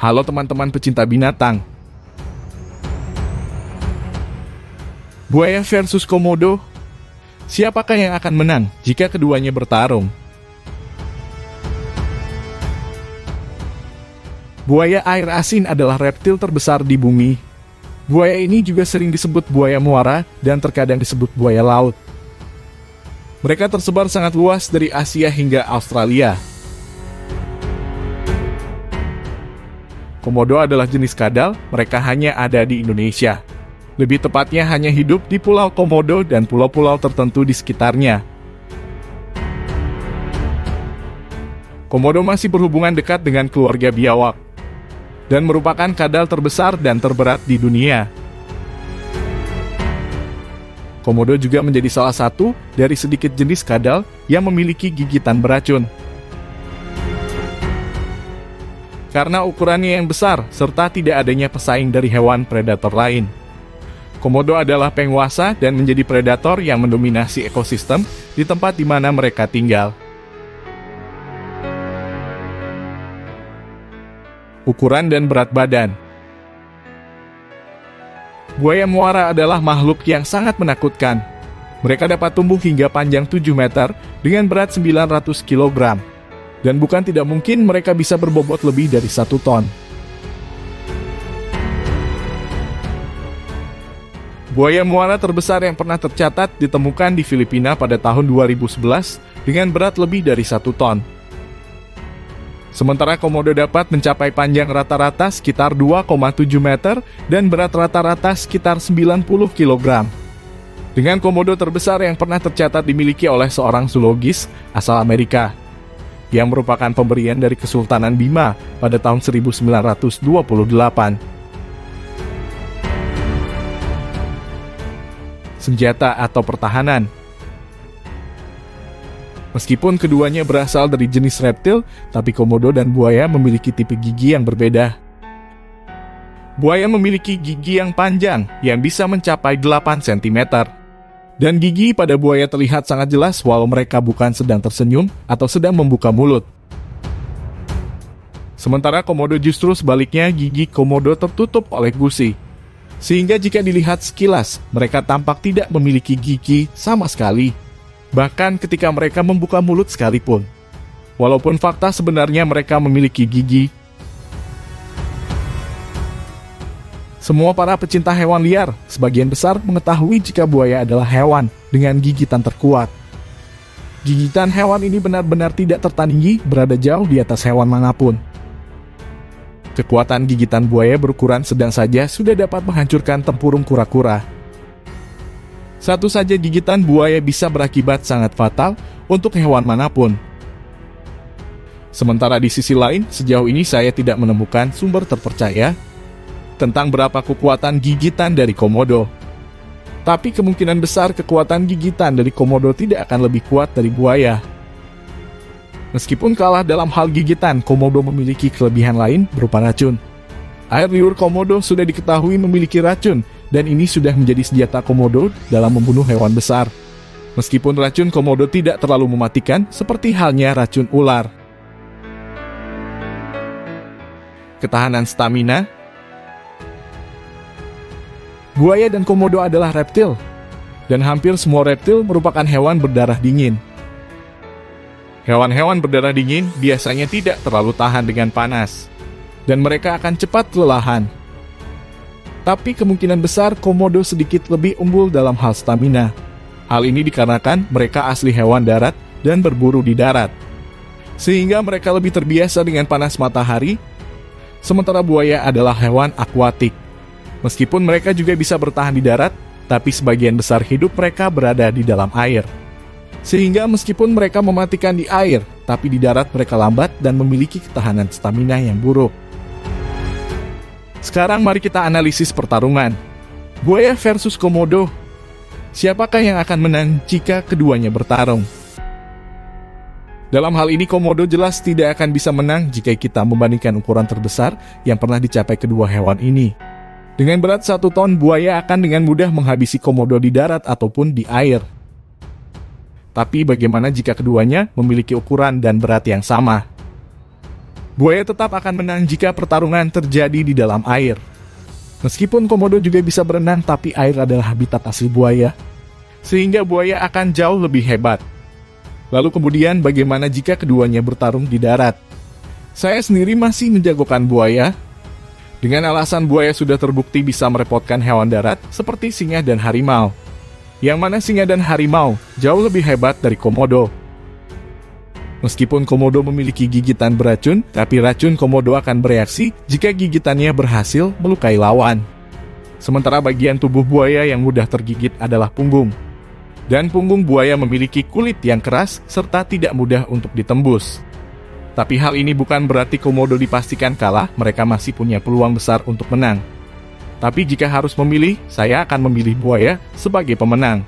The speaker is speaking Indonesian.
Halo teman-teman pecinta binatang. Buaya versus komodo. Siapakah yang akan menang jika keduanya bertarung? Buaya air asin adalah reptil terbesar di bumi. Buaya ini juga sering disebut buaya muara dan terkadang disebut buaya laut. Mereka tersebar sangat luas dari Asia hingga Australia. Komodo adalah jenis kadal, mereka hanya ada di Indonesia. Lebih tepatnya hanya hidup di Pulau Komodo dan pulau-pulau tertentu di sekitarnya. Komodo masih berhubungan dekat dengan keluarga biawak dan merupakan kadal terbesar dan terberat di dunia. Komodo juga menjadi salah satu dari sedikit jenis kadal yang memiliki gigitan beracun. Karena ukurannya yang besar serta tidak adanya pesaing dari hewan predator lain. Komodo adalah penguasa dan menjadi predator yang mendominasi ekosistem di tempat di mana mereka tinggal. Ukuran dan berat badan Buaya muara adalah makhluk yang sangat menakutkan. Mereka dapat tumbuh hingga panjang 7 meter dengan berat 900 kg. Dan bukan tidak mungkin mereka bisa berbobot lebih dari 1 ton. Buaya muara terbesar yang pernah tercatat ditemukan di Filipina pada tahun 2011 dengan berat lebih dari satu ton. Sementara komodo dapat mencapai panjang rata-rata sekitar 2,7 meter dan berat rata-rata sekitar 90 kg. Dengan komodo terbesar yang pernah tercatat dimiliki oleh seorang zoologis asal Amerika, yang merupakan pemberian dari Kesultanan Bima pada tahun 1928. senjata atau pertahanan. Meskipun keduanya berasal dari jenis reptil, tapi komodo dan buaya memiliki tipe gigi yang berbeda. Buaya memiliki gigi yang panjang yang bisa mencapai 8 cm. Dan gigi pada buaya terlihat sangat jelas walau mereka bukan sedang tersenyum atau sedang membuka mulut. Sementara komodo justru sebaliknya gigi komodo tertutup oleh gusi sehingga jika dilihat sekilas, mereka tampak tidak memiliki gigi sama sekali. Bahkan ketika mereka membuka mulut sekalipun. Walaupun fakta sebenarnya mereka memiliki gigi. Semua para pecinta hewan liar sebagian besar mengetahui jika buaya adalah hewan dengan gigitan terkuat. Gigitan hewan ini benar-benar tidak tertandingi berada jauh di atas hewan mana pun. Kekuatan gigitan buaya berukuran sedang saja sudah dapat menghancurkan tempurung kura-kura. Satu saja gigitan buaya bisa berakibat sangat fatal untuk hewan mana pun. Sementara di sisi lain, sejauh ini saya tidak menemukan sumber terpercaya tentang berapa kekuatan gigitan dari komodo. Tapi kemungkinan besar kekuatan gigitan dari komodo tidak akan lebih kuat dari buaya. Meskipun kalah dalam hal gigitan, komodo memiliki kelebihan lain berupa racun. Air liur komodo sudah diketahui memiliki racun, dan ini sudah menjadi senjata komodo dalam membunuh hewan besar. Meskipun racun komodo tidak terlalu mematikan, seperti halnya racun ular. Ketahanan stamina Buaya dan komodo adalah reptil, dan hampir semua reptil merupakan hewan berdarah dingin. Hewan-hewan berdarah dingin biasanya tidak terlalu tahan dengan panas, dan mereka akan cepat kelelahan. Tapi kemungkinan besar komodo sedikit lebih unggul dalam hal stamina. Hal ini dikarenakan mereka asli hewan darat dan berburu di darat. Sehingga mereka lebih terbiasa dengan panas matahari, sementara buaya adalah hewan akuatik. Meskipun mereka juga bisa bertahan di darat, tapi sebagian besar hidup mereka berada di dalam air. Sehingga meskipun mereka mematikan di air, tapi di darat mereka lambat dan memiliki ketahanan stamina yang buruk. Sekarang mari kita analisis pertarungan. Buaya versus Komodo. Siapakah yang akan menang jika keduanya bertarung? Dalam hal ini Komodo jelas tidak akan bisa menang jika kita membandingkan ukuran terbesar yang pernah dicapai kedua hewan ini. Dengan berat satu ton, buaya akan dengan mudah menghabisi Komodo di darat ataupun di air. Tapi bagaimana jika keduanya memiliki ukuran dan berat yang sama? Buaya tetap akan menang jika pertarungan terjadi di dalam air. Meskipun komodo juga bisa berenang, tapi air adalah habitat asli buaya, sehingga buaya akan jauh lebih hebat. Lalu kemudian bagaimana jika keduanya bertarung di darat? Saya sendiri masih menjagokan buaya, dengan alasan buaya sudah terbukti bisa merepotkan hewan darat seperti singa dan harimau. Yang mana singa dan harimau jauh lebih hebat dari komodo. Meskipun komodo memiliki gigitan beracun, tapi racun komodo akan bereaksi jika gigitannya berhasil melukai lawan. Sementara bagian tubuh buaya yang mudah tergigit adalah punggung. Dan punggung buaya memiliki kulit yang keras serta tidak mudah untuk ditembus. Tapi hal ini bukan berarti komodo dipastikan kalah, mereka masih punya peluang besar untuk menang. Tapi jika harus memilih, saya akan memilih buaya sebagai pemenang.